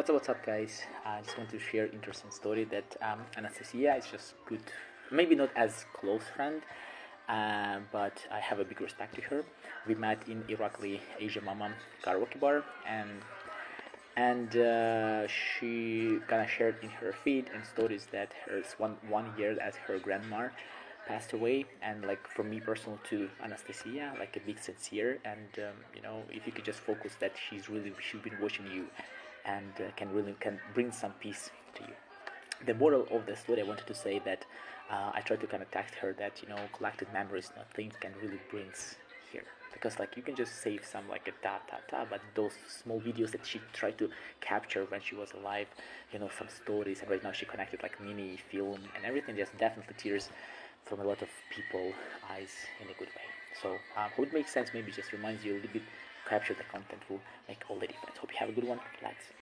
What's up, what's up, guys? I just want to share interesting story that um, Anastasia is just good, maybe not as close friend, uh, but I have a big respect to her. We met in Irakli Asia Mama karaoke bar, and and uh, she kind of shared in her feed and stories that her one one year as her grandma passed away and like for me personal to anastasia like a big sincere and um, you know if you could just focus that she's really she's been watching you and uh, can really can bring some peace to you. The moral of the story i wanted to say that uh, i tried to kind of text her that you know collected memories not things can really brings here. Because like you can just save some like a ta ta ta but those small videos that she tried to capture when she was alive you know some stories and right now she connected like mini film and everything just definitely tears from a lot of people eyes in a good way. So um, hope it makes sense maybe just reminds you a little bit capture the content will make all the difference. Hope you have a good one. Relax